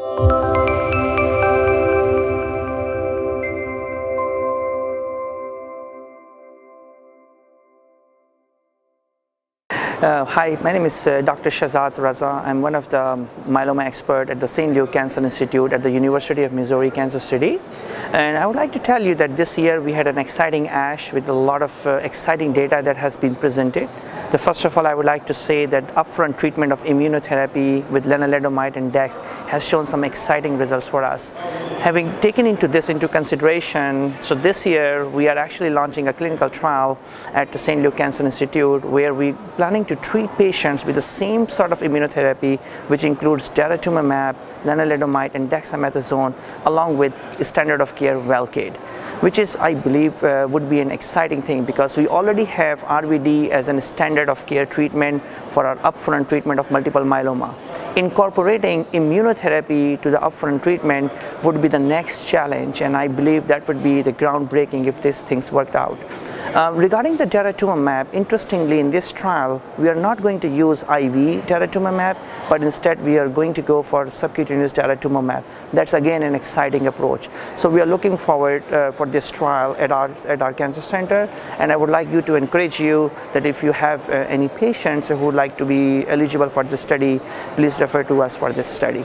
Uh, hi, my name is uh, Dr. Shahzad Raza. I'm one of the myeloma expert at the St. Luke Cancer Institute at the University of Missouri, Kansas City. And I would like to tell you that this year we had an exciting ASH with a lot of uh, exciting data that has been presented. The first of all, I would like to say that upfront treatment of immunotherapy with lenalidomide and dex has shown some exciting results for us. Having taken into this into consideration, so this year we are actually launching a clinical trial at the St. Luke Cancer Institute where we're planning to treat patients with the same sort of immunotherapy, which includes daratumumab, lenalidomide, and dexamethasone, along with standard of care Velcade, which is, I believe, uh, would be an exciting thing because we already have RVD as a standard of care treatment for our upfront treatment of multiple myeloma. Incorporating immunotherapy to the upfront treatment would be the next challenge, and I believe that would be the groundbreaking if these things worked out. Uh, regarding the daratumumab, interestingly in this trial, we are not going to use IV daratumumab, but instead we are going to go for subcutaneous daratumumab. That's again an exciting approach. So we are looking forward uh, for this trial at our, at our cancer center, and I would like you to encourage you that if you have uh, any patients who would like to be eligible for this study, please to us for this study.